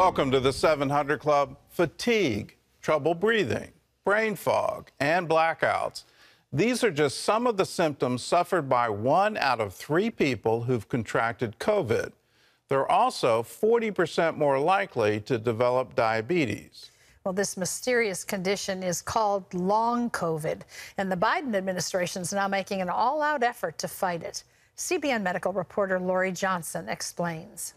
Welcome to the 700 Club. Fatigue, trouble breathing, brain fog, and blackouts. These are just some of the symptoms suffered by one out of three people who've contracted COVID. They're also 40% more likely to develop diabetes. Well, this mysterious condition is called long COVID, and the Biden administration is now making an all out effort to fight it. CBN medical reporter Lori Johnson explains.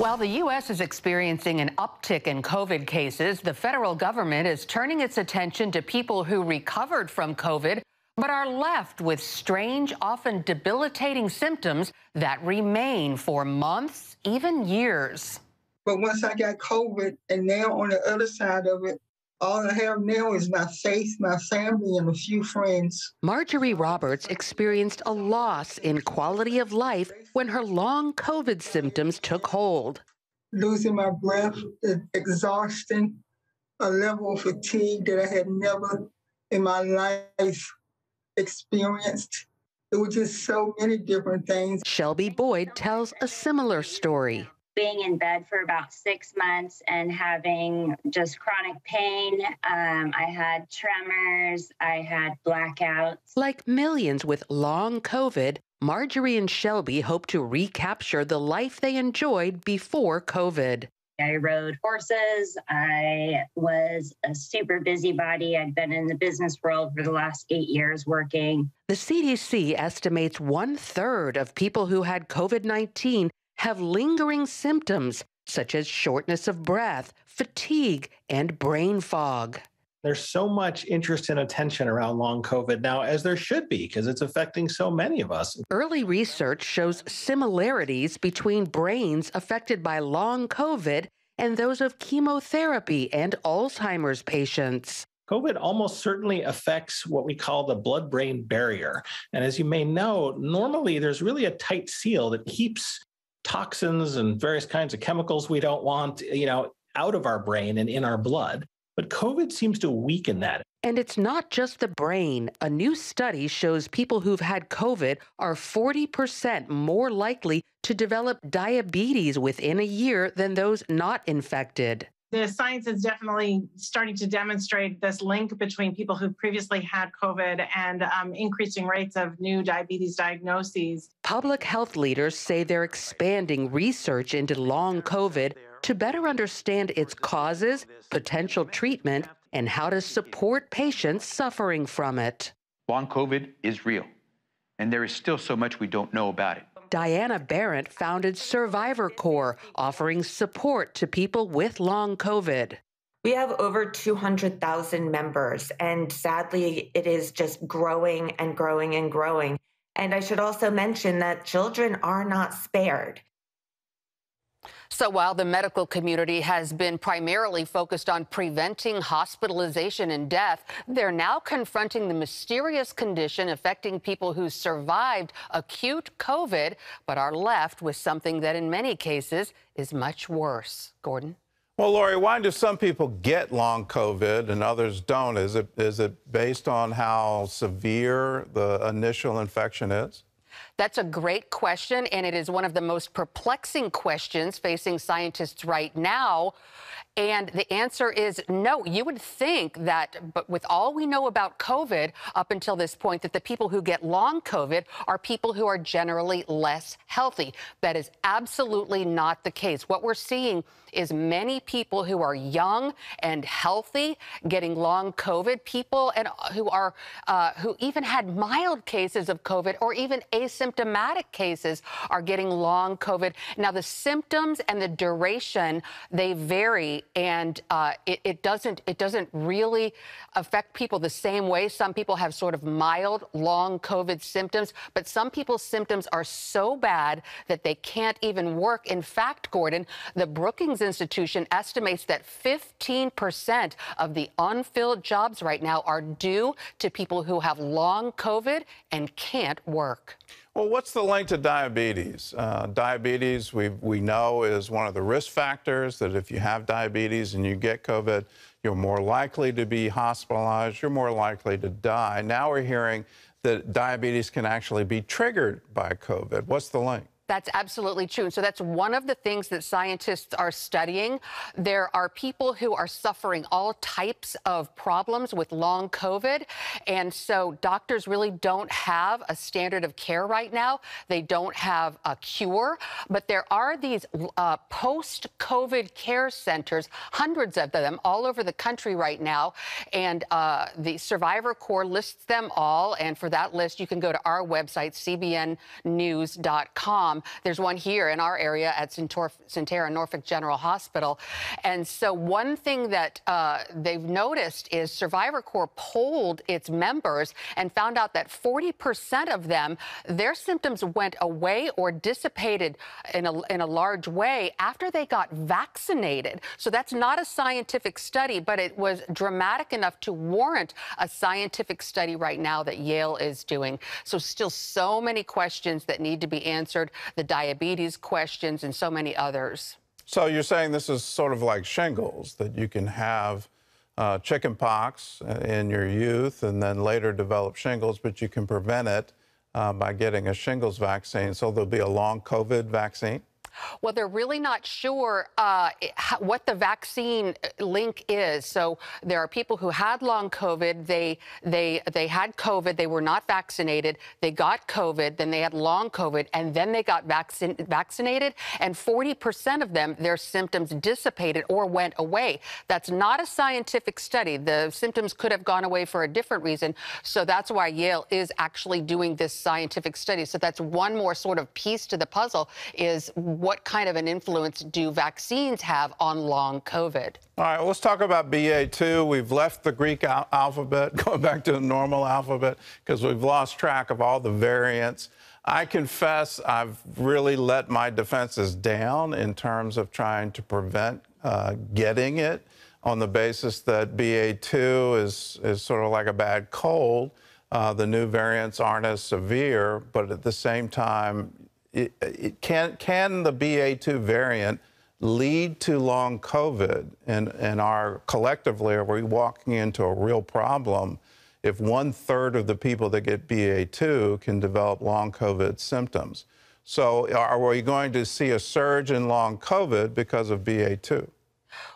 While the U.S. is experiencing an uptick in COVID cases, the federal government is turning its attention to people who recovered from COVID but are left with strange, often debilitating symptoms that remain for months, even years. But once I got COVID, and now on the other side of it, all I have now is my faith, my family, and a few friends. Marjorie Roberts experienced a loss in quality of life when her long COVID symptoms took hold. Losing my breath, exhaustion, a level of fatigue that I had never in my life experienced. It was just so many different things. Shelby Boyd tells a similar story being in bed for about six months and having just chronic pain. Um, I had tremors, I had blackouts. Like millions with long COVID, Marjorie and Shelby hope to recapture the life they enjoyed before COVID. I rode horses. I was a super busybody. I'd been in the business world for the last eight years working. The CDC estimates one third of people who had COVID 19 have lingering symptoms such as shortness of breath, fatigue, and brain fog. There's so much interest and attention around long COVID now, as there should be, because it's affecting so many of us. Early research shows similarities between brains affected by long COVID and those of chemotherapy and Alzheimer's patients. COVID almost certainly affects what we call the blood brain barrier. And as you may know, normally there's really a tight seal that keeps toxins and various kinds of chemicals we don't want, you know, out of our brain and in our blood. But COVID seems to weaken that. And it's not just the brain. A new study shows people who've had COVID are 40% more likely to develop diabetes within a year than those not infected the science is definitely starting to demonstrate this link between people who previously had COVID and um, increasing rates of new diabetes diagnoses. Public health leaders say they're expanding research into long COVID to better understand its causes, potential treatment, and how to support patients suffering from it. Long COVID is real, and there is still so much we don't know about it. Diana Berrent founded Survivor Corps, offering support to people with long COVID. We have over 200,000 members, and sadly, it is just growing and growing and growing. And I should also mention that children are not spared. So while the medical community has been primarily focused on preventing hospitalization and death, they're now confronting the mysterious condition affecting people who survived acute COVID but are left with something that in many cases is much worse. Gordon? Well, Lori, why do some people get long COVID and others don't? Is it is it based on how severe the initial infection is? That's a great question, and it is one of the most perplexing questions facing scientists right now. And the answer is no. You would think that, but with all we know about COVID up until this point, that the people who get long COVID are people who are generally less healthy. That is absolutely not the case. What we're seeing is many people who are young and healthy getting long COVID, people and uh, who are uh, who even had mild cases of COVID or even asymptomatic cases are getting long COVID. Now the symptoms and the duration they vary, and uh, it, it doesn't it doesn't really affect people the same way. Some people have sort of mild long COVID symptoms, but some people's symptoms are so bad that they can't even work. In fact, Gordon, the Brookings Institution estimates that 15% of the unfilled jobs right now are due to people who have long COVID and can't work. Well, what's the link to diabetes? Uh, diabetes, we, we know, is one of the risk factors that if you have diabetes and you get COVID, you're more likely to be hospitalized, you're more likely to die. Now we're hearing that diabetes can actually be triggered by COVID. What's the link? That's absolutely true. And so that's one of the things that scientists are studying. There are people who are suffering all types of problems with long COVID. And so doctors really don't have a standard of care right now. They don't have a cure. But there are these uh, post COVID care centers, hundreds of them all over the country right now. And uh, the Survivor Corps lists them all. And for that list, you can go to our website, cbnnews.com. There's one here in our area at Sentara Norfolk General Hospital. And so, one thing that uh, they've noticed is Survivor Corps polled its members and found out that 40% of them, their symptoms went away or dissipated in a, in a large way after they got vaccinated. So, that's not a scientific study, but it was dramatic enough to warrant a scientific study right now that Yale is doing. So, still so many questions that need to be answered. The diabetes questions, and so many others. So you're saying this is sort of like shingles, that you can have uh, chicken pox in your youth and then later develop shingles, but you can prevent it uh, by getting a shingles vaccine. So there'll be a long COVID vaccine? Well, they're really not sure uh, what the vaccine uh, link is. So there are people who had long COVID. They they they had COVID. They were not vaccinated. They got COVID. Then they had long COVID, and then they got vaccin vaccinated. And 40% of them, their symptoms dissipated or went away. That's not a scientific study. The symptoms could have gone away for a different reason. So that's why Yale is actually doing this scientific study. So that's one more sort of piece to the puzzle. Is what kind of an influence do vaccines have on long COVID? All right, let's talk about BA2. We've left the Greek al alphabet, going back to the normal alphabet, because we've lost track of all the variants. I confess I've really let my defenses down in terms of trying to prevent uh, getting it on the basis that BA2 is, is sort of like a bad cold. Uh, the new variants aren't as severe, but at the same time, it, it can, can the BA2 variant lead to long COVID? And, and are collectively, are we walking into a real problem if one third of the people that get BA2 can develop long COVID symptoms? So are we going to see a surge in long COVID because of BA2?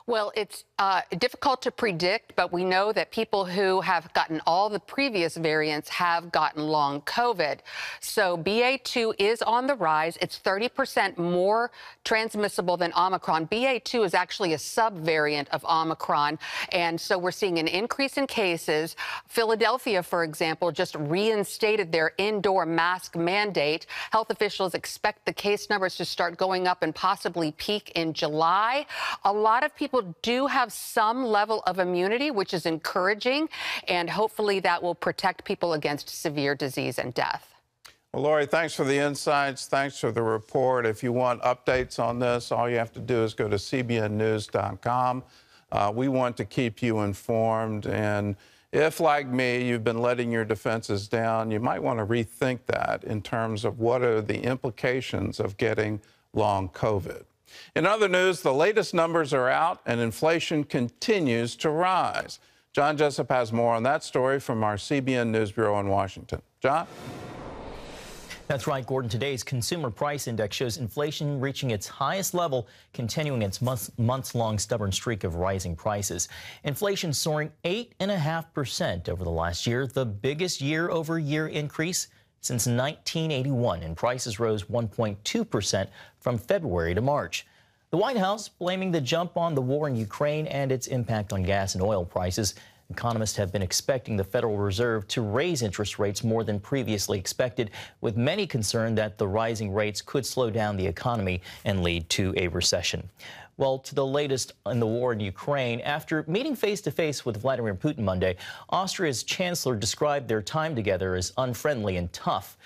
Well, it's uh, difficult to predict, but we know that people who have gotten all the previous variants have gotten long COVID. So BA2 is on the rise. It's 30% more transmissible than Omicron. BA2 is actually a subvariant of Omicron. And so we're seeing an increase in cases. Philadelphia, for example, just reinstated their indoor mask mandate. Health officials expect the case numbers to start going up and possibly peak in July. A lot of people do have some level of immunity, which is encouraging, and hopefully that will protect people against severe disease and death. Well, Lori, thanks for the insights. Thanks for the report. If you want updates on this, all you have to do is go to cbnnews.com. Uh, we want to keep you informed. And if, like me, you've been letting your defenses down, you might want to rethink that in terms of what are the implications of getting long COVID. In other news, the latest numbers are out and inflation continues to rise. John Jessup has more on that story from our CBN News Bureau in Washington. John? That's right, Gordon. Today's consumer price index shows inflation reaching its highest level, continuing its months long stubborn streak of rising prices. Inflation soaring 8.5% over the last year, the biggest year over year increase since 1981, and prices rose 1.2% from February to March. The White House blaming the jump on the war in Ukraine and its impact on gas and oil prices. Economists have been expecting the Federal Reserve to raise interest rates more than previously expected, with many concerned that the rising rates could slow down the economy and lead to a recession. Well, to the latest in the war in Ukraine, after meeting face to face with Vladimir Putin Monday, Austria's chancellor described their time together as unfriendly and tough.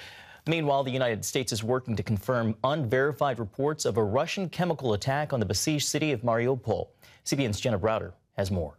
Meanwhile, the United States is working to confirm unverified reports of a Russian chemical attack on the besieged city of Mariupol. CBN's Jenna Browder has more.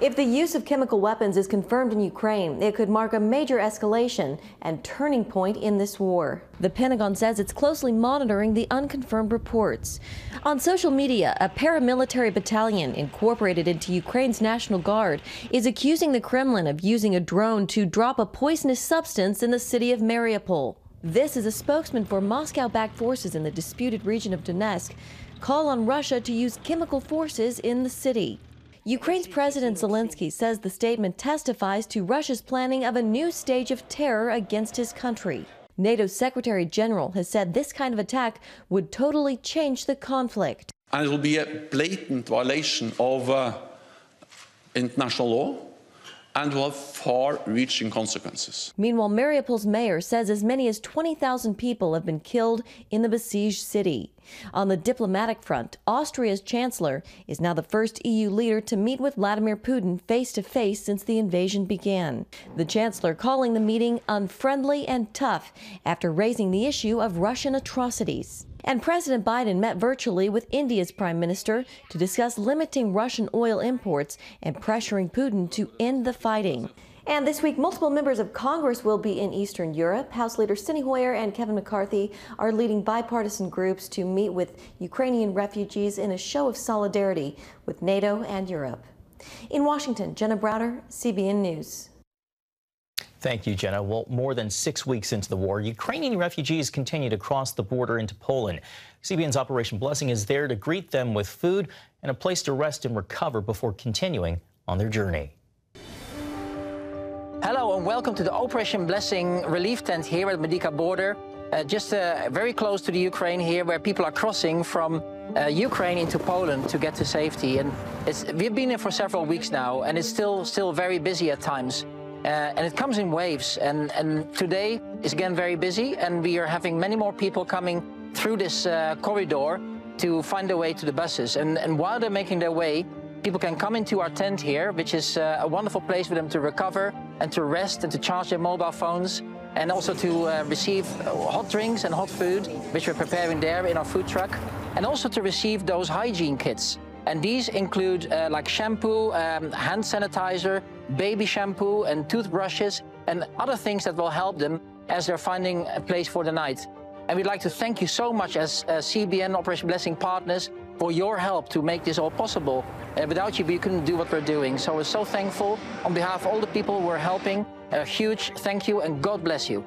If the use of chemical weapons is confirmed in Ukraine, it could mark a major escalation and turning point in this war. The Pentagon says it's closely monitoring the unconfirmed reports. On social media, a paramilitary battalion incorporated into Ukraine's National Guard is accusing the Kremlin of using a drone to drop a poisonous substance in the city of Mariupol. This is a spokesman for Moscow backed forces in the disputed region of Donetsk call on Russia to use chemical forces in the city. Ukraine's President Zelensky says the statement testifies to Russia's planning of a new stage of terror against his country. NATO's Secretary General has said this kind of attack would totally change the conflict. And it will be a blatant violation of uh, international law and will have far reaching consequences. Meanwhile, Mariupol's mayor says as many as 20,000 people have been killed in the besieged city. On the diplomatic front, Austria's chancellor is now the first EU leader to meet with Vladimir Putin face to face since the invasion began. The chancellor calling the meeting unfriendly and tough after raising the issue of Russian atrocities. And President Biden met virtually with India's prime minister to discuss limiting Russian oil imports and pressuring Putin to end the fighting. And this week, multiple members of Congress will be in Eastern Europe. House leaders Steny Hoyer and Kevin McCarthy are leading bipartisan groups to meet with Ukrainian refugees in a show of solidarity with NATO and Europe. In Washington, Jenna Browder, CBN News. Thank you, Jenna. Well, more than six weeks into the war, Ukrainian refugees continue to cross the border into Poland. CBN's Operation Blessing is there to greet them with food and a place to rest and recover before continuing on their journey. Hello and welcome to the Operation Blessing relief tent here at Medyka border, uh, just uh, very close to the Ukraine here, where people are crossing from uh, Ukraine into Poland to get to safety. And we've been here for several weeks now, and it's still still very busy at times. Uh, and it comes in waves. And, and today is again very busy, and we are having many more people coming through this uh, corridor to find their way to the buses. And, and while they're making their way, people can come into our tent here, which is uh, a wonderful place for them to recover and to rest and to charge their mobile phones and also to uh, receive hot drinks and hot food, which we're preparing there in our food truck, and also to receive those hygiene kits. And these include uh, like shampoo, um, hand sanitizer, baby shampoo and toothbrushes and other things that will help them as they're finding a place for the night. And we'd like to thank you so much as uh, CBN Operation Blessing partners for your help to make this all possible. Uh, without you, we couldn't do what we're doing. So we're so thankful. On behalf of all the people who are helping, a huge thank you and God bless you.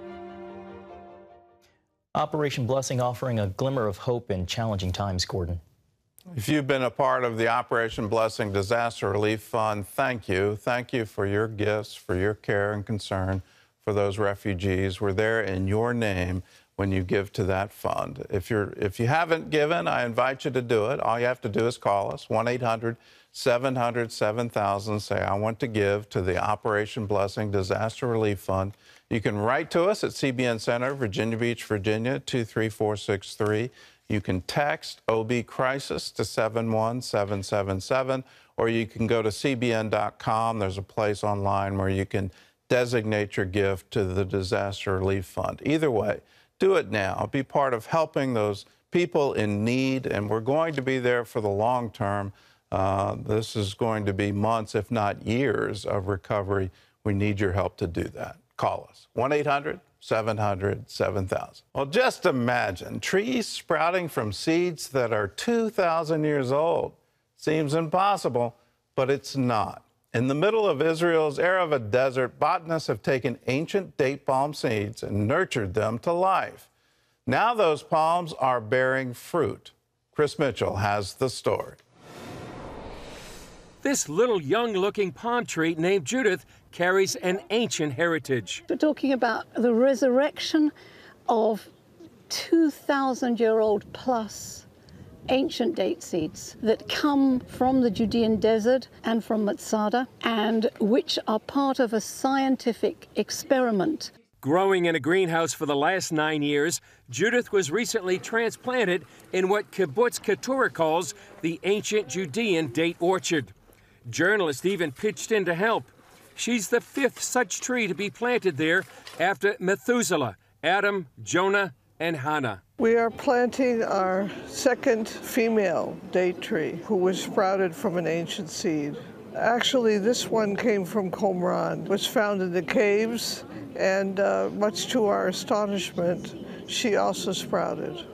Operation Blessing offering a glimmer of hope in challenging times, Gordon. If you've been a part of the Operation Blessing Disaster Relief Fund, thank you. Thank you for your gifts, for your care and concern for those refugees. We're there in your name when you give to that fund. If you're if you haven't given, I invite you to do it. All you have to do is call us 1-800-700-7000 say I want to give to the Operation Blessing Disaster Relief Fund. You can write to us at CBN Center, Virginia Beach, Virginia 23463. You can text OB Crisis to 71777, or you can go to cbn.com. There's a place online where you can designate your gift to the Disaster Relief Fund. Either way, do it now. Be part of helping those people in need, and we're going to be there for the long term. Uh, this is going to be months, if not years, of recovery. We need your help to do that. Call us 1 800 700, 7,000. Well, just imagine trees sprouting from seeds that are 2,000 years old. Seems impossible, but it's not. In the middle of Israel's Arava desert, botanists have taken ancient date palm seeds and nurtured them to life. Now those palms are bearing fruit. Chris Mitchell has the story. This little young looking palm tree named Judith carries an ancient heritage. We're talking about the resurrection of 2,000 year old plus ancient date seeds that come from the Judean desert and from Masada and which are part of a scientific experiment. Growing in a greenhouse for the last nine years, Judith was recently transplanted in what Kibbutz Keturah calls the ancient Judean date orchard. Journalists even pitched in to help. She's the fifth such tree to be planted there after Methuselah, Adam, Jonah, and Hannah. We are planting our second female date tree who was sprouted from an ancient seed. Actually, this one came from Qumran, was found in the caves, and uh, much to our astonishment, she also sprouted.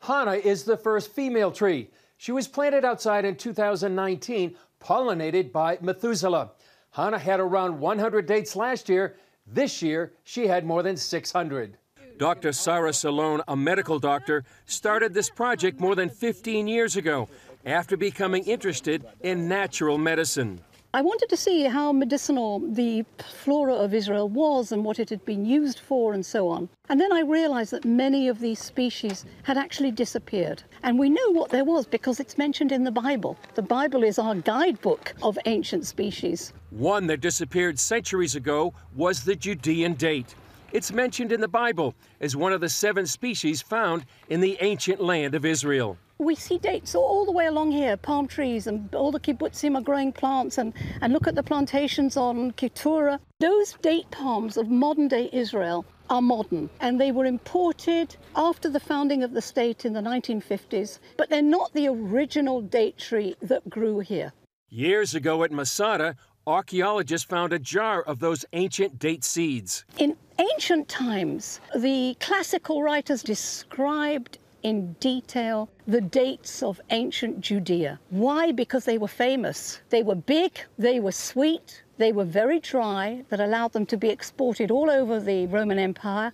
Hannah is the first female tree. She was planted outside in 2019 pollinated by Methuselah. Hannah had around 100 dates last year. This year, she had more than 600. Dr. Sarah Sallon, a medical doctor, started this project more than 15 years ago after becoming interested in natural medicine. I wanted to see how medicinal the flora of Israel was and what it had been used for and so on. And then I realized that many of these species had actually disappeared. And we know what there was because it's mentioned in the Bible. The Bible is our guidebook of ancient species. One that disappeared centuries ago was the Judean date. It's mentioned in the Bible as one of the seven species found in the ancient land of Israel we see dates all the way along here, palm trees and all the kibbutzim are growing plants and, and look at the plantations on Keturah. Those date palms of modern day Israel are modern and they were imported after the founding of the state in the 1950s, but they're not the original date tree that grew here. Years ago at Masada, archaeologists found a jar of those ancient date seeds. In ancient times, the classical writers described in detail the dates of ancient Judea. Why? Because they were famous. They were big, they were sweet, they were very dry, that allowed them to be exported all over the Roman Empire,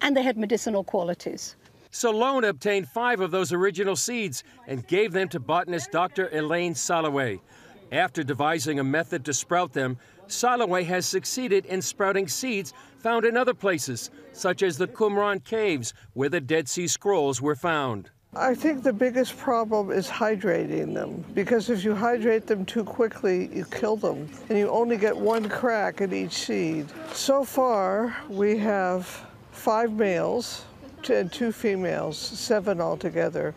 and they had medicinal qualities. Sallon obtained five of those original seeds and gave them to botanist Dr. Elaine Solowey. After devising a method to sprout them, Solowey has succeeded in sprouting seeds found in other places, such as the Qumran caves, where the Dead Sea Scrolls were found. I think the biggest problem is hydrating them because if you hydrate them too quickly, you kill them and you only get one crack in each seed. So far, we have five males and two females, seven altogether.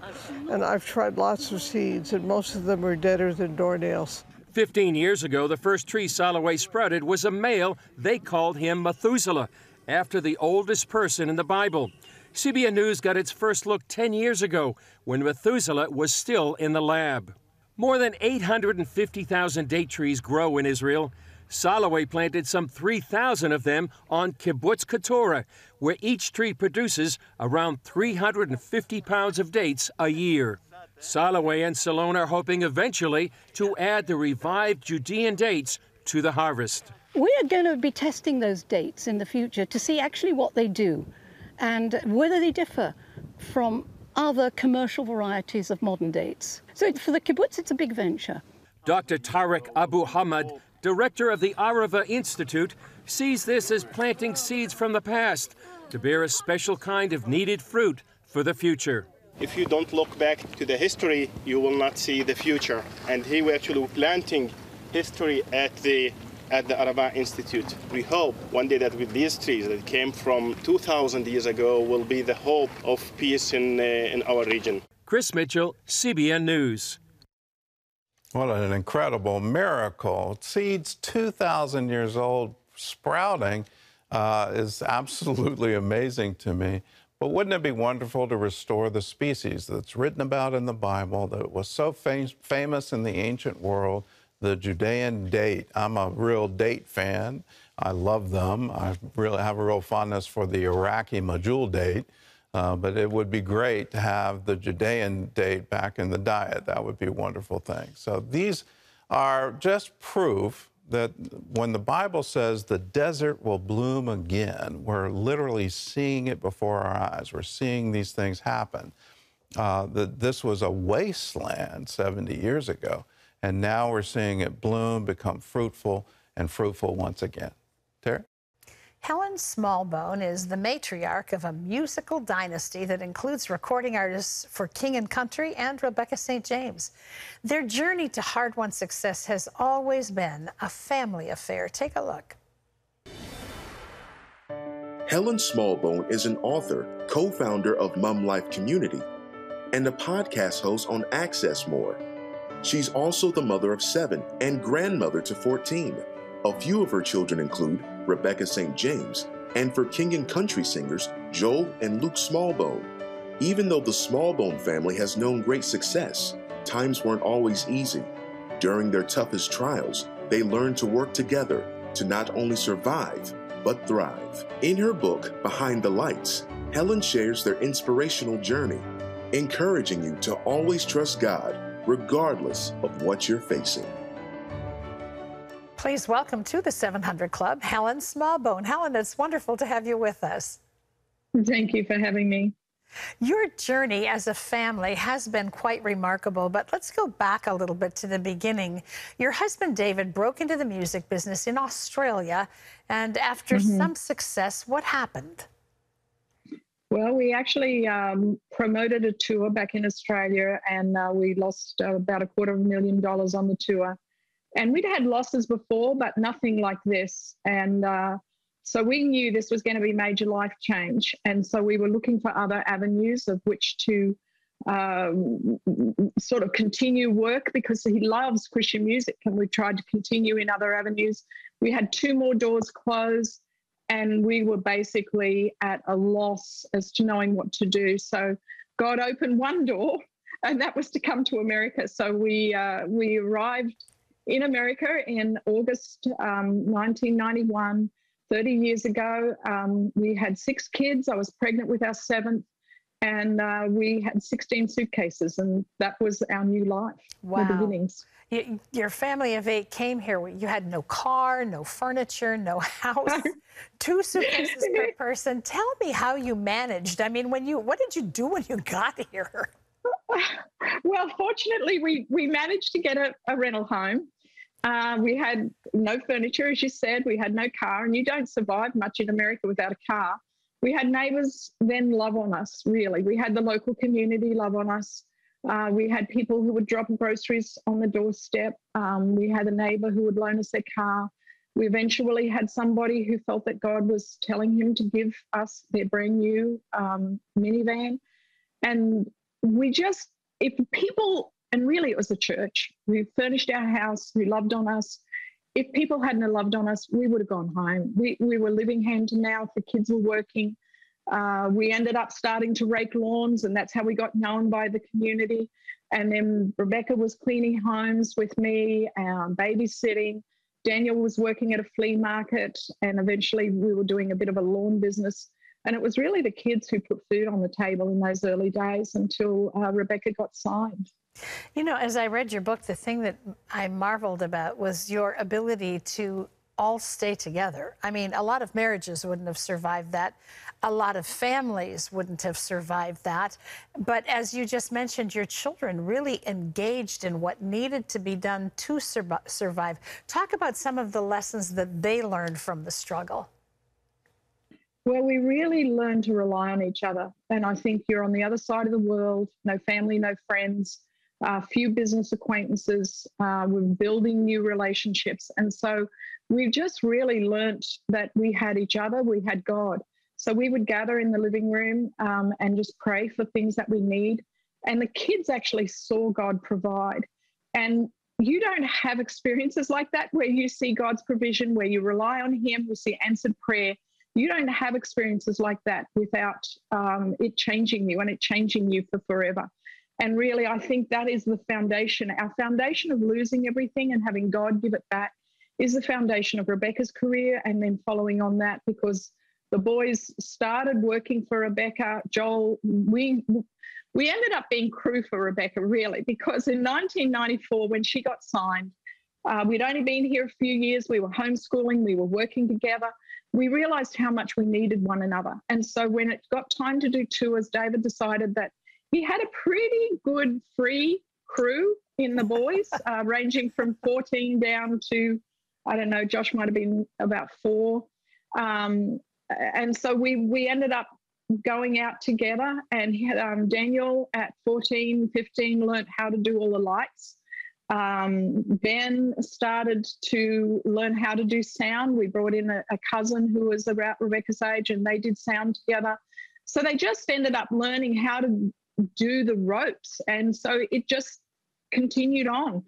And I've tried lots of seeds and most of them are deader than doornails. 15 years ago, the first tree Solowey sprouted was a male. They called him Methuselah, after the oldest person in the Bible. CBN News got its first look 10 years ago when Methuselah was still in the lab. More than 850,000 date trees grow in Israel. Solowey planted some 3,000 of them on Kibbutz Keturah, where each tree produces around 350 pounds of dates a year. Solowey and Sallon are hoping eventually to add the revived Judean dates to the harvest. We are going to be testing those dates in the future to see actually what they do and whether they differ from other commercial varieties of modern dates. So for the kibbutz, it's a big venture. Dr. Tarek Abu Hamad, director of the Arava Institute, sees this as planting seeds from the past to bear a special kind of needed fruit for the future. If you don't look back to the history, you will not see the future. And here we're actually planting history at the at the Arava Institute. We hope one day that with these trees that came from 2,000 years ago will be the hope of peace in, uh, in our region. Chris Mitchell, CBN News. What an incredible miracle. Seeds 2,000 years old sprouting uh, is absolutely amazing to me. But wouldn't it be wonderful to restore the species that's written about in the Bible that was so fam famous in the ancient world, the Judean date? I'm a real date fan. I love them. I really have a real fondness for the Iraqi Medjool date. Uh, but it would be great to have the Judean date back in the diet. That would be a wonderful thing. So these are just proof that when the Bible says the desert will bloom again, we're literally seeing it before our eyes. We're seeing these things happen. Uh, that this was a wasteland 70 years ago, and now we're seeing it bloom, become fruitful, and fruitful once again. Terry? Helen Smallbone is the matriarch of a musical dynasty that includes recording artists for King and Country and Rebecca St. James. Their journey to hard won success has always been a family affair. Take a look. Helen Smallbone is an author, co founder of Mum Life Community, and a podcast host on Access More. She's also the mother of seven and grandmother to 14. A few of her children include Rebecca St. James, and for King and Country singers Joel and Luke Smallbone. Even though the Smallbone family has known great success, times weren't always easy. During their toughest trials, they learned to work together to not only survive, but thrive. In her book, Behind the Lights, Helen shares their inspirational journey, encouraging you to always trust God regardless of what you're facing. Please welcome to the 700 Club, Helen Smallbone. Helen, it's wonderful to have you with us. Thank you for having me. Your journey as a family has been quite remarkable, but let's go back a little bit to the beginning. Your husband, David, broke into the music business in Australia, and after mm-hmm. some success, what happened? Well, we actually um, promoted a tour back in Australia, and uh, we lost uh, about a quarter of a million dollars on the tour. And we'd had losses before, but nothing like this. And uh, so we knew this was going to be major life change. And so we were looking for other avenues of which to um, sort of continue work because he loves Christian music. And we tried to continue in other avenues. We had two more doors closed and we were basically at a loss as to knowing what to do. So God opened one door and that was to come to America. So we, uh, we arrived in America in August um, 1991 30 years ago. Um, we had six kids. I was pregnant with our seventh, and uh, we had 16 suitcases, and that was our new life. Wow. The beginnings. You, your family of eight came here. You had no car, no furniture, no house, two suitcases per person. Tell me how you managed. I mean, when you, what did you do when you got here? well, fortunately, we we managed to get a, a rental home. Uh, we had no furniture, as you said. We had no car, and you don't survive much in America without a car. We had neighbours then love on us, really. We had the local community love on us. Uh, we had people who would drop groceries on the doorstep. Um, we had a neighbour who would loan us their car. We eventually had somebody who felt that God was telling him to give us their brand new um, minivan. And we just, if people and really, it was the church who furnished our house, who loved on us. If people hadn't loved on us, we would have gone home. We, we were living hand to mouth. The kids were working. Uh, we ended up starting to rake lawns, and that's how we got known by the community. And then Rebecca was cleaning homes with me, um, babysitting. Daniel was working at a flea market, and eventually we were doing a bit of a lawn business. And it was really the kids who put food on the table in those early days until uh, Rebecca got signed. You know, as I read your book, the thing that I marveled about was your ability to all stay together. I mean, a lot of marriages wouldn't have survived that. A lot of families wouldn't have survived that. But as you just mentioned, your children really engaged in what needed to be done to sur survive. Talk about some of the lessons that they learned from the struggle. Well, we really learned to rely on each other. And I think you're on the other side of the world, no family, no friends a few business acquaintances. Uh, we're building new relationships. And so we've just really learnt that we had each other, we had God. So we would gather in the living room um, and just pray for things that we need. And the kids actually saw God provide. And you don't have experiences like that where you see God's provision, where you rely on Him, you see answered prayer. You don't have experiences like that without um, it changing you and it changing you for forever. And really, I think that is the foundation. Our foundation of losing everything and having God give it back is the foundation of Rebecca's career. And then following on that, because the boys started working for Rebecca, Joel, we we ended up being crew for Rebecca, really, because in 1994, when she got signed, uh, we'd only been here a few years. We were homeschooling, we were working together. We realized how much we needed one another. And so when it got time to do tours, David decided that he had a pretty good free crew in the boys, uh, ranging from 14 down to, I don't know, Josh might have been about four. Um, and so we, we ended up going out together and um, Daniel at 14, 15 learned how to do all the lights. Um, ben started to learn how to do sound. We brought in a, a cousin who was about Rebecca's age and they did sound together. So they just ended up learning how to do the ropes. And so it just continued on.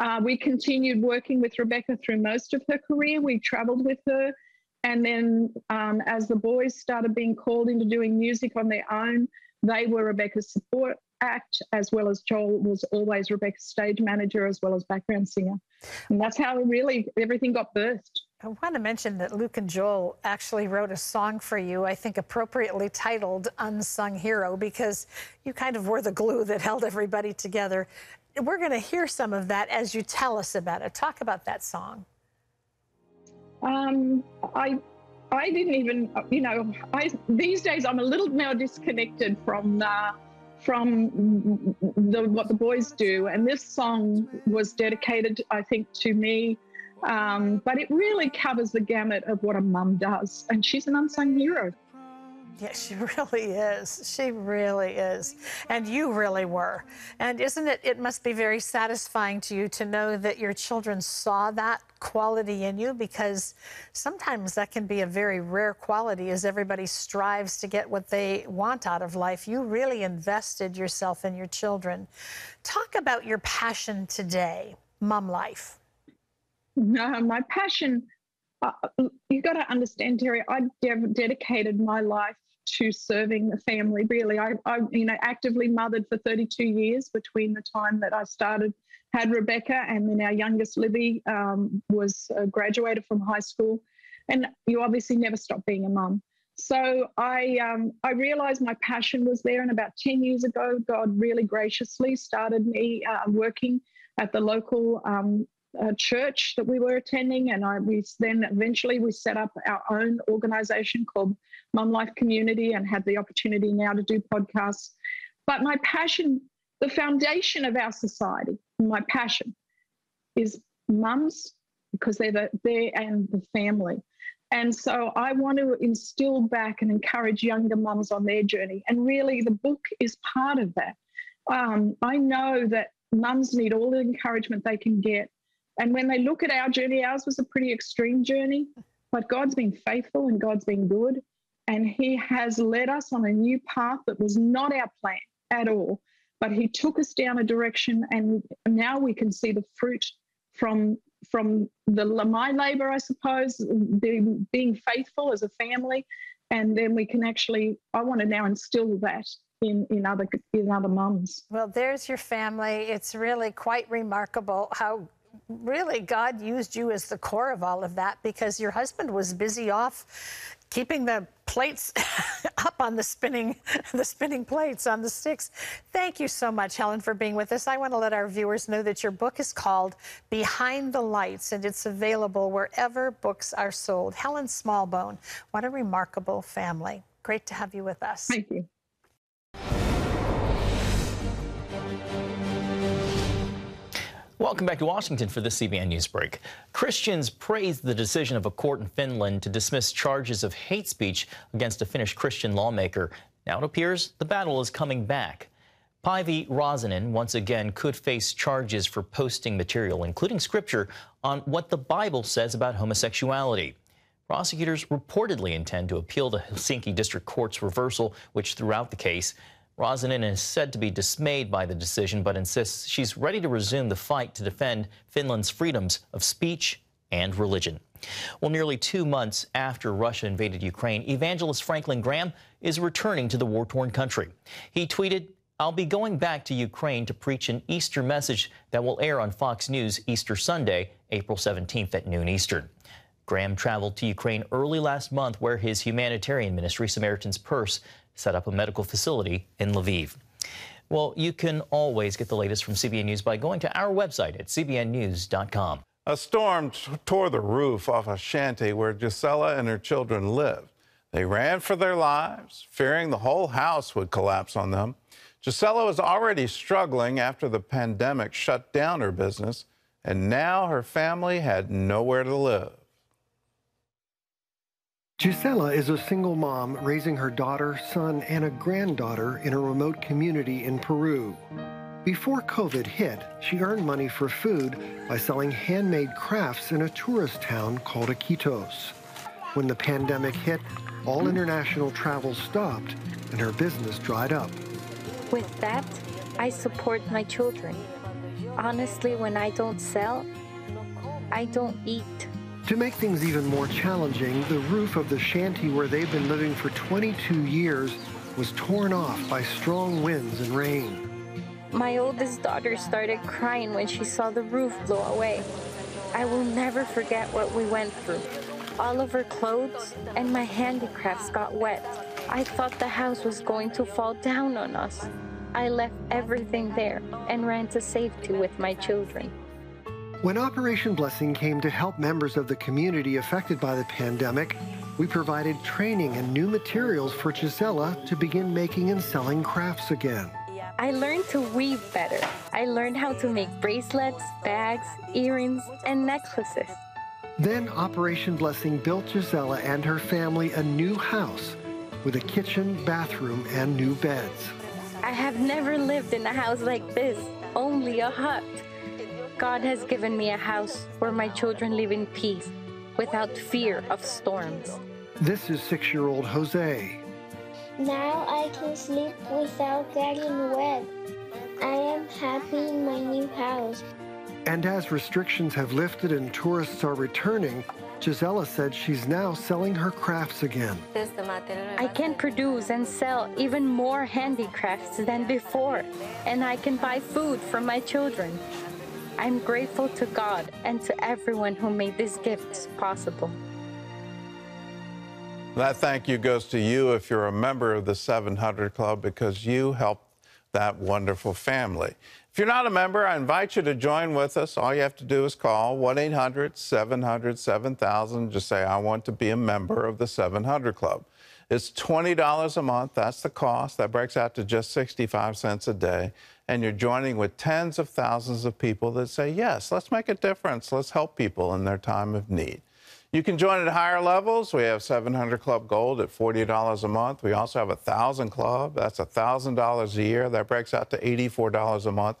Uh, we continued working with Rebecca through most of her career. We traveled with her. And then um, as the boys started being called into doing music on their own, they were Rebecca's support act, as well as Joel was always Rebecca's stage manager, as well as background singer. And that's how really everything got birthed. I want to mention that Luke and Joel actually wrote a song for you, I think appropriately titled Unsung Hero, because you kind of were the glue that held everybody together. We're going to hear some of that as you tell us about it. Talk about that song. Um, I I didn't even, you know, I these days I'm a little more disconnected from uh, from the, what the boys do, and this song was dedicated, I think, to me. Um, but it really covers the gamut of what a mum does, and she's an unsung hero. Yeah, she really is. She really is. And you really were. And isn't it, it must be very satisfying to you to know that your children saw that quality in you because sometimes that can be a very rare quality as everybody strives to get what they want out of life. You really invested yourself in your children. Talk about your passion today, mom life. No, my passion uh, you got to understand, Terry. I de- dedicated my life to serving the family. Really, I, I, you know, actively mothered for 32 years between the time that I started, had Rebecca, and then our youngest Libby um, was uh, graduated from high school. And you obviously never stop being a mum. So I um, I realized my passion was there, and about 10 years ago, God really graciously started me uh, working at the local um, uh, church that we were attending, and I we then eventually we set up our own organization called Mum Life Community, and had the opportunity now to do podcasts. But my passion, the foundation of our society, my passion, is mums because they're the, they and the family. And so I want to instill back and encourage younger mums on their journey. And really, the book is part of that. Um, I know that mums need all the encouragement they can get and when they look at our journey, ours was a pretty extreme journey, but God's been faithful and God's been good. And He has led us on a new path that was not our plan at all. But He took us down a direction, and now we can see the fruit from from the my labor, I suppose, being, being faithful as a family, and then we can actually. I want to now instill that in, in other in other mums. Well, there's your family. It's really quite remarkable how really God used you as the core of all of that because your husband was busy off keeping the plates up on the spinning the spinning plates on the sticks. Thank you so much Helen for being with us. I want to let our viewers know that your book is called Behind the Lights and it's available wherever books are sold. Helen Smallbone, what a remarkable family. Great to have you with us. Thank you. Welcome back to Washington for the CBN News Break. Christians praised the decision of a court in Finland to dismiss charges of hate speech against a Finnish Christian lawmaker. Now it appears the battle is coming back. Päivi Räsänen once again could face charges for posting material, including scripture, on what the Bible says about homosexuality. Prosecutors reportedly intend to appeal the Helsinki District Court's reversal, which threw out the case. Räsänen is said to be dismayed by the decision, but insists she's ready to resume the fight to defend Finland's freedoms of speech and religion. Well, nearly two months after Russia invaded Ukraine, evangelist Franklin Graham is returning to the war-torn country. He tweeted, I'll be going back to Ukraine to preach an Easter message that will air on Fox News Easter Sunday, April 17th at noon Eastern. Graham traveled to Ukraine early last month where his humanitarian ministry, Samaritan's Purse, set up a medical facility in Lviv. Well, you can always get the latest from CBN News by going to our website at cbnnews.com. A storm tore the roof off a shanty where Gisela and her children lived. They ran for their lives, fearing the whole house would collapse on them. Gisela was already struggling after the pandemic shut down her business, and now her family had nowhere to live. Gisela is a single mom raising her daughter, son, and a granddaughter in a remote community in Peru. Before COVID hit, she earned money for food by selling handmade crafts in a tourist town called Iquitos. When the pandemic hit, all international travel stopped and her business dried up. With that, I support my children. Honestly, when I don't sell, I don't eat. To make things even more challenging, the roof of the shanty where they've been living for 22 years was torn off by strong winds and rain. My oldest daughter started crying when she saw the roof blow away. I will never forget what we went through. All of her clothes and my handicrafts got wet. I thought the house was going to fall down on us. I left everything there and ran to safety with my children. When Operation Blessing came to help members of the community affected by the pandemic, We provided training and new materials for Gisela to begin making and selling crafts again. I learned to weave better. I learned how to make bracelets, bags, earrings, and necklaces. Then Operation Blessing built Gisela and her family a new house with a kitchen, bathroom, and new beds. I have never lived in a house like this, only a hut. God has given me a house where my children live in peace without fear of storms. This is six year old Jose. Now I can sleep without getting wet. I am happy in my new house. And as restrictions have lifted and tourists are returning, Gisela said she's now selling her crafts again. I can produce and sell even more handicrafts than before, and I can buy food for my children. I'm grateful to God and to everyone who made these gifts possible. That thank you goes to you if you're a member of the 700 Club because you helped that wonderful family. If you're not a member, I invite you to join with us. All you have to do is call 1 800 700 7000. Just say, I want to be a member of the 700 Club. It's $20 a month. That's the cost. That breaks out to just 65 cents a day. And you're joining with tens of thousands of people that say, yes, let's make a difference. Let's help people in their time of need. You can join at higher levels. We have 700 Club Gold at $40 a month. We also have a 1,000 Club. That's $1,000 a year. That breaks out to $84 a month.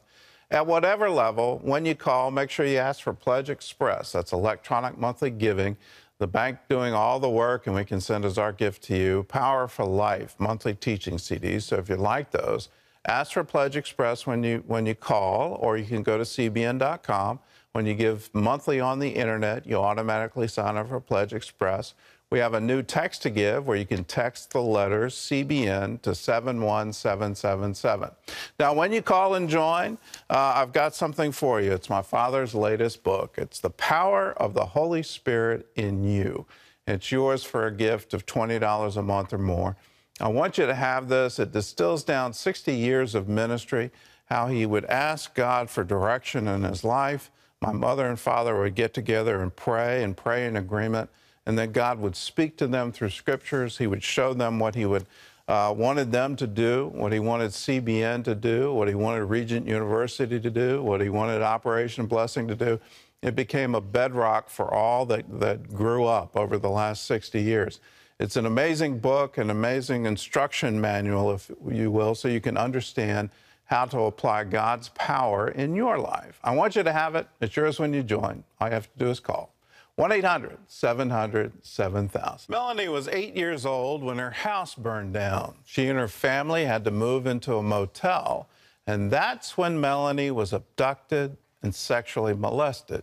At whatever level, when you call, make sure you ask for Pledge Express. That's electronic monthly giving. The bank doing all the work, and we can send as our gift to you. Power for Life monthly teaching CDs. So if you like those, ask for Pledge Express when you when you call, or you can go to cbn.com. When you give monthly on the internet, you automatically sign up for Pledge Express. We have a new text to give where you can text the letters CBN to 71777. Now, when you call and join, uh, I've got something for you. It's my father's latest book. It's The Power of the Holy Spirit in You. It's yours for a gift of $20 a month or more. I want you to have this. It distills down 60 years of ministry, how he would ask God for direction in his life. My mother and father would get together and pray and pray in agreement and then God would speak to them through scriptures. He would show them what He would uh, wanted them to do, what He wanted CBN to do, what He wanted Regent University to do, what He wanted Operation Blessing to do. It became a bedrock for all that, that grew up over the last 60 years. It's an amazing book, an amazing instruction manual, if you will, so you can understand how to apply God's power in your life. I want you to have it. It's yours when you join. All you have to do is call. 1 800 700 7000. Melanie was eight years old when her house burned down. She and her family had to move into a motel, and that's when Melanie was abducted and sexually molested.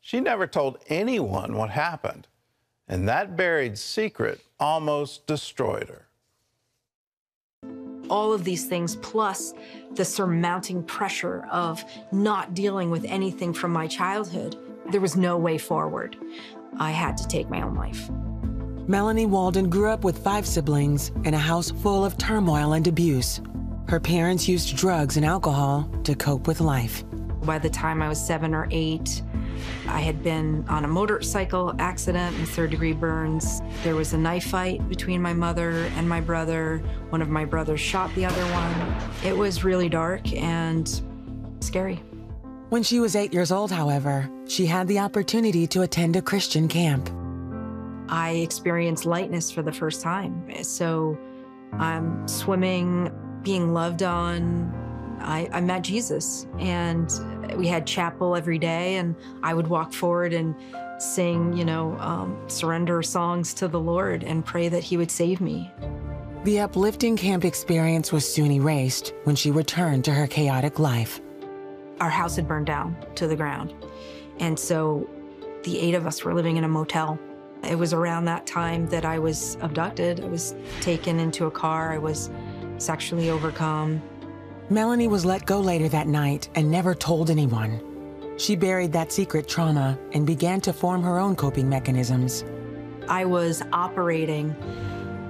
She never told anyone what happened, and that buried secret almost destroyed her. All of these things, plus the surmounting pressure of not dealing with anything from my childhood, there was no way forward. I had to take my own life. Melanie Walden grew up with five siblings in a house full of turmoil and abuse. Her parents used drugs and alcohol to cope with life. By the time I was seven or eight, I had been on a motorcycle accident and third degree burns. There was a knife fight between my mother and my brother. One of my brothers shot the other one. It was really dark and scary. When she was eight years old, however, she had the opportunity to attend a Christian camp. I experienced lightness for the first time. So I'm swimming, being loved on. I, I met Jesus, and we had chapel every day, and I would walk forward and sing, you know, um, surrender songs to the Lord and pray that He would save me. The uplifting camp experience was soon erased when she returned to her chaotic life our house had burned down to the ground. And so the eight of us were living in a motel. It was around that time that I was abducted. I was taken into a car. I was sexually overcome. Melanie was let go later that night and never told anyone. She buried that secret trauma and began to form her own coping mechanisms. I was operating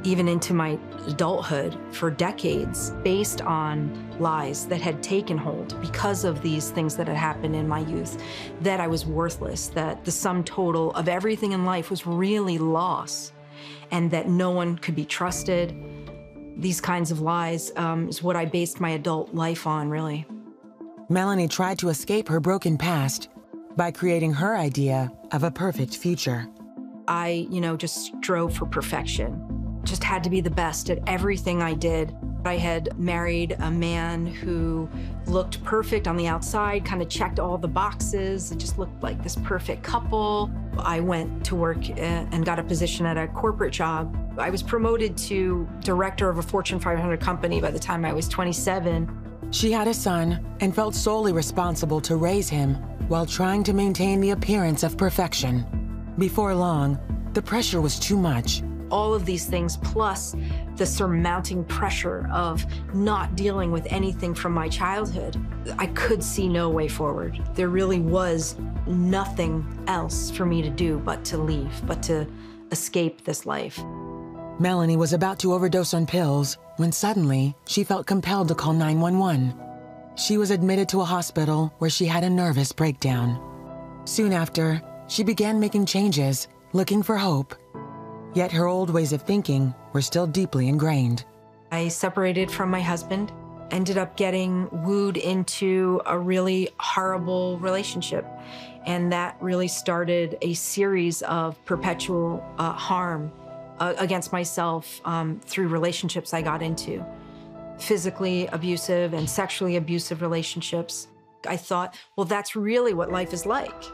even into my adulthood for decades based on lies that had taken hold because of these things that had happened in my youth, that I was worthless, that the sum total of everything in life was really loss. and that no one could be trusted. These kinds of lies um, is what I based my adult life on, really. Melanie tried to escape her broken past by creating her idea of a perfect future. I, you know, just strove for perfection, just had to be the best at everything I did. I had married a man who looked perfect on the outside, kind of checked all the boxes. It just looked like this perfect couple. I went to work uh, and got a position at a corporate job. I was promoted to director of a Fortune 500 company by the time I was 27. She had a son and felt solely responsible to raise him while trying to maintain the appearance of perfection. Before long, the pressure was too much. All of these things, plus the surmounting pressure of not dealing with anything from my childhood, I could see no way forward. There really was nothing else for me to do but to leave, but to escape this life. Melanie was about to overdose on pills when suddenly she felt compelled to call 911. She was admitted to a hospital where she had a nervous breakdown. Soon after, she began making changes, looking for hope. Yet her old ways of thinking were still deeply ingrained. I separated from my husband, ended up getting wooed into a really horrible relationship. And that really started a series of perpetual uh, harm uh, against myself um, through relationships I got into physically abusive and sexually abusive relationships. I thought, well, that's really what life is like,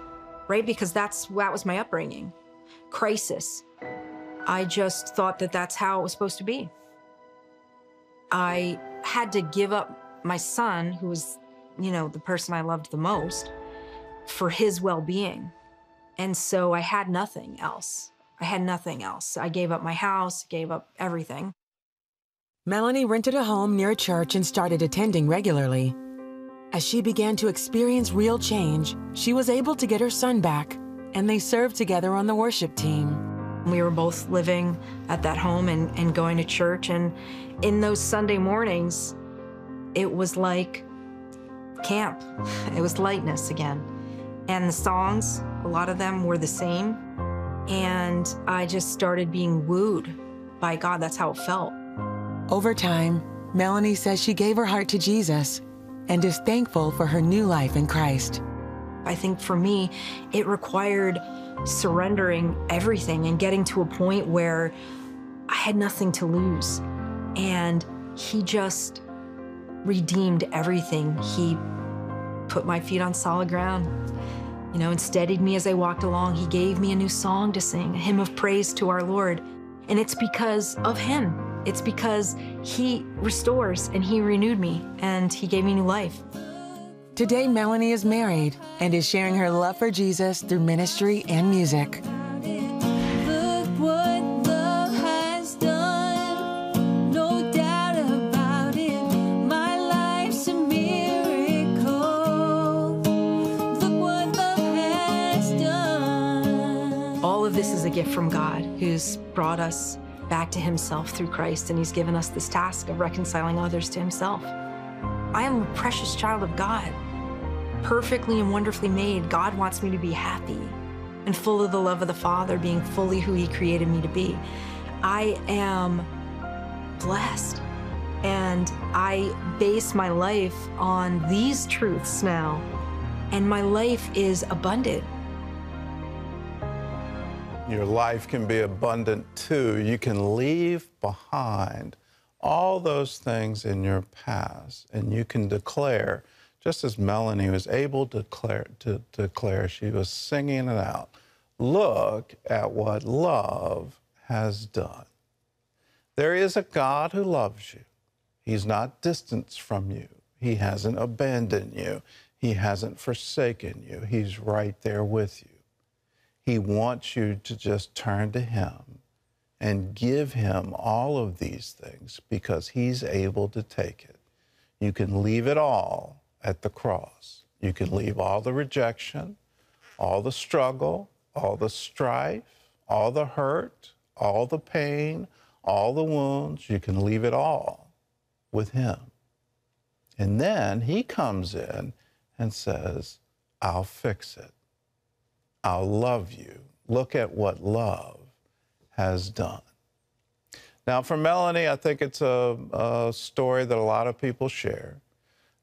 right? Because that's that was my upbringing. Crisis. I just thought that that's how it was supposed to be. I had to give up my son, who was, you know, the person I loved the most, for his well being. And so I had nothing else. I had nothing else. I gave up my house, gave up everything. Melanie rented a home near a church and started attending regularly. As she began to experience real change, she was able to get her son back, and they served together on the worship team. We were both living at that home and, and going to church, and in those Sunday mornings, it was like camp. It was lightness again. And the songs, a lot of them were the same. And I just started being wooed by God. That's how it felt. Over time, Melanie says she gave her heart to Jesus and is thankful for her new life in Christ. I think for me, it required surrendering everything and getting to a point where I had nothing to lose. And He just redeemed everything. He put my feet on solid ground, you know, and steadied me as I walked along. He gave me a new song to sing, a hymn of praise to our Lord. And it's because of Him. It's because He restores and He renewed me and He gave me new life. Today, Melanie is married and is sharing her love for Jesus through ministry and music. All of this is a gift from God who's brought us back to himself through Christ, and he's given us this task of reconciling others to himself. I am a precious child of God, perfectly and wonderfully made. God wants me to be happy and full of the love of the Father, being fully who he created me to be. I am blessed, and I base my life on these truths now, and my life is abundant. Your life can be abundant too. You can leave behind all those things in your past and you can declare, just as Melanie was able to declare, to declare she was singing it out, look at what love has done. There is a God who loves you. He's not distanced from you. He hasn't abandoned you. He hasn't forsaken you. He's right there with you. He wants you to just turn to Him and give Him all of these things because He's able to take it. You can leave it all at the cross. You can leave all the rejection, all the struggle, all the strife, all the hurt, all the pain, all the wounds. You can leave it all with Him. And then He comes in and says, I'll fix it. I'll love you. Look at what love has done. Now, for Melanie, I think it's a, a story that a lot of people share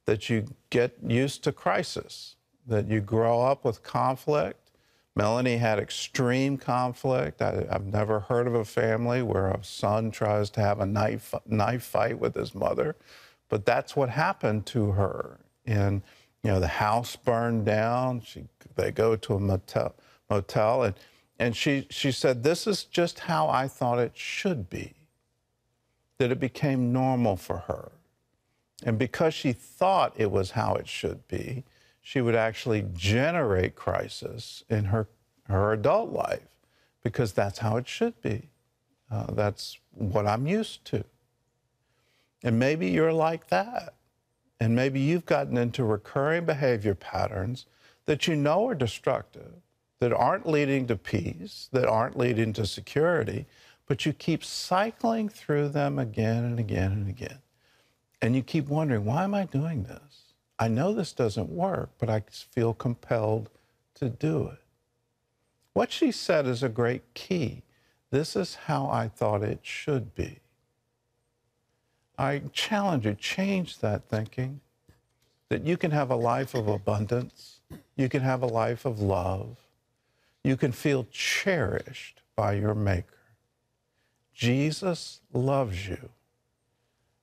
that you get used to crisis, that you grow up with conflict. Melanie had extreme conflict. I, have never heard of a family where a son tries to have a knife, knife fight with his mother, but that's what happened to her. And, you know, the house burned down. She, they go to a motel, motel and, and she, she said, This is just how I thought it should be that it became normal for her. And because she thought it was how it should be, she would actually generate crisis in her, her adult life because that's how it should be. Uh, that's what I'm used to. And maybe you're like that. And maybe you've gotten into recurring behavior patterns that you know are destructive, that aren't leading to peace, that aren't leading to security, but you keep cycling through them again and again and again. And you keep wondering, why am I doing this? I know this doesn't work, but I feel compelled to do it. What she said is a great key. This is how I thought it should be. I challenge you, change that thinking that you can have a life of abundance, you can have a life of love, you can feel cherished by your Maker. Jesus loves you.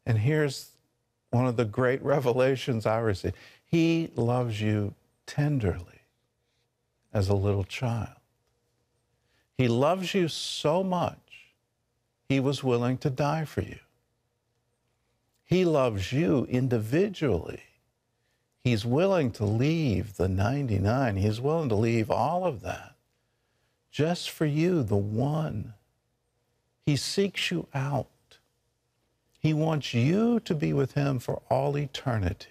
And here's one of the great revelations I received He loves you tenderly as a little child. He loves you so much, He was willing to die for you. He loves you individually. He's willing to leave the 99. He's willing to leave all of that just for you, the one he seeks you out. He wants you to be with Him for all eternity.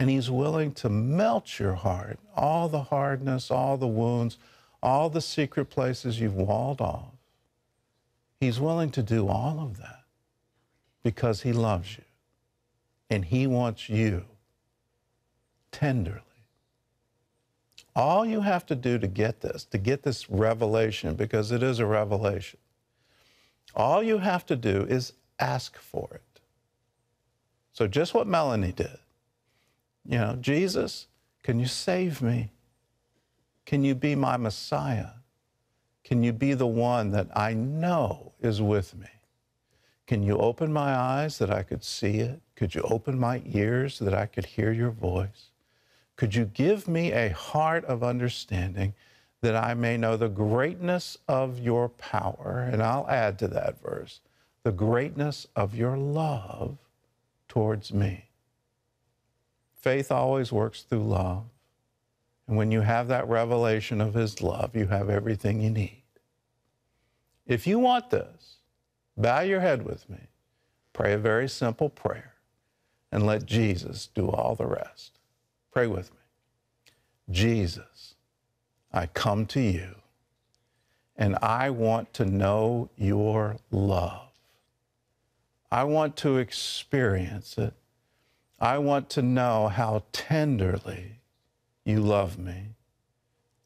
And He's willing to melt your heart, all the hardness, all the wounds, all the secret places you've walled off. He's willing to do all of that because He loves you. And He wants you tenderly. All you have to do to get this, to get this revelation, because it is a revelation, all you have to do is ask for it. So, just what Melanie did. You know, Jesus, can you save me? Can you be my Messiah? Can you be the one that I know is with me? Can you open my eyes that I could see it? Could you open my ears that I could hear your voice? Could you give me a heart of understanding that I may know the greatness of your power. And I'll add to that verse the greatness of your love towards me. Faith always works through love. And when you have that revelation of His love, you have everything you need. If you want this, bow your head with me, pray a very simple prayer, and let Jesus do all the rest. Pray with me. Jesus, I come to you and I want to know your love. I want to experience it. I want to know how tenderly you love me,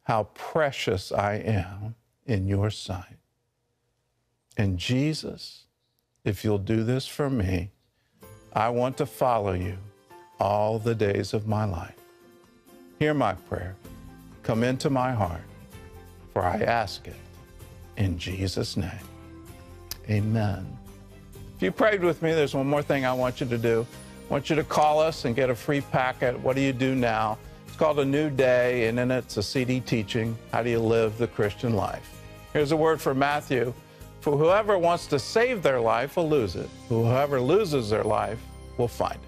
how precious I am in your sight. And Jesus, if you'll do this for me, I want to follow you all the days of my life. Hear my prayer. Come into my heart, for I ask it in Jesus' name. Amen. If you prayed with me, there's one more thing I want you to do. I want you to call us and get a free packet. What do you do now? It's called A New Day, and in it, it's a CD teaching. How do you live the Christian life? Here's a word from Matthew. For whoever wants to save their life will lose it. Whoever loses their life will find it.